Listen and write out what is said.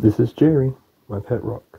This is Jerry, my pet rock.